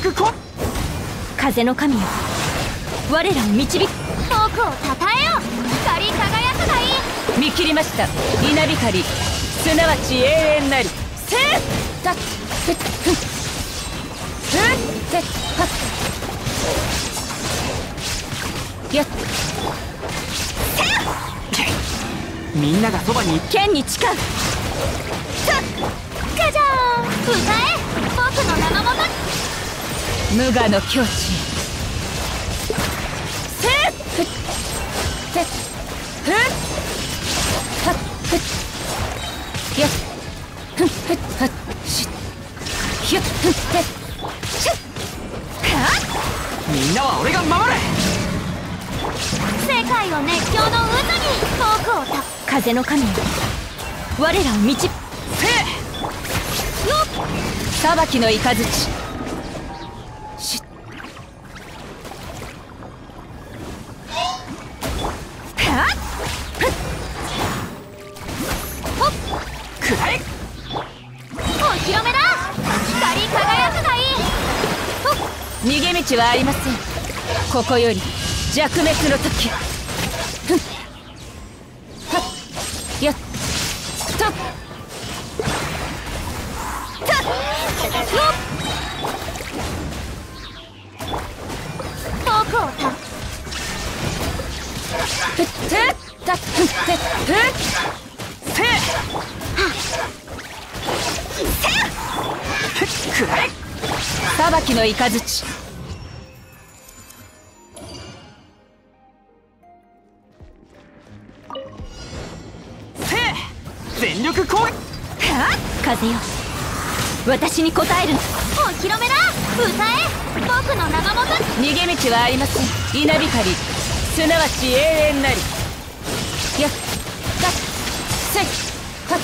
力こ風の神よ。我らを導く。僕をたたえよ。光り輝くがいい。見切りました。稲光。すなわち永遠なり。せー。だふっふっふっせっはっ。やっ。みんながそばに。剣に誓う。ガジャーン歌え。僕の名のもと無我の境地せっふっせっふっはっふっやっふっふっはっしっひゅっふっせっしゅっはっみんなは俺が守れ世界を熱狂の渦に僕をた風の神よ我らを導くせ裁きの雷お披露目だ。光り輝くがいい。逃げ道はありません。ここより弱滅の時。ふんはっ。やっ。とたっ。よっ。僕をたふっ。てっ。たっ。ふっ。ふっ。せくらえ裁きの雷。せ全力攻撃。はっ風よ。私に応えるのお披露目だ。歌え。僕の名のもと逃げ道はありません。稲光すなわち永遠なり。やっだっせいはっ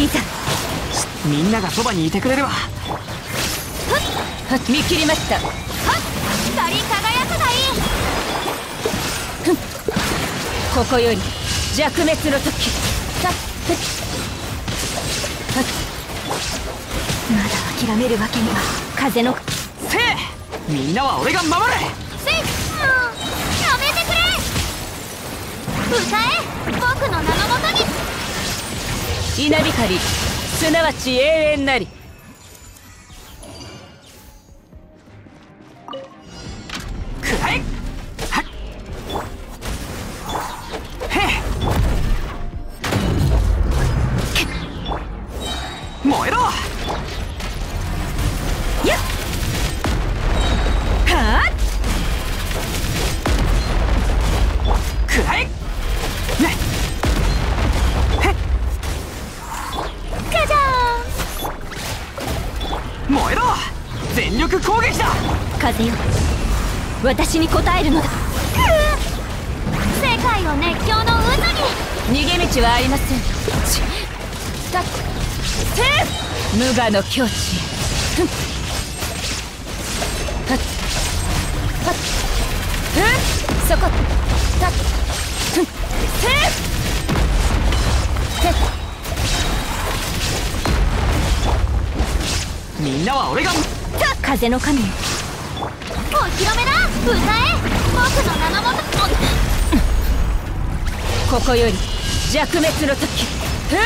いざみんながそばにいてくれるわ見切りました。光り輝くがいい。ここより弱滅の時。まだ諦めるわけには。風のせみんなは俺が守れ。せい。やめてくれ。歌え。僕の名のもとに。稲光すなわち永遠なり。くらえはっ？へえ燃え。力攻撃だ！風よ。私に応えるのだ。世界を熱狂の渦に。逃げ道はありません。ちだせ無我の境地ふん。はっはっふん。そこ。だふん。せせみんなは俺が風の神。お披露目だ。歌え。僕の名のもと。ここより弱滅の時。ふん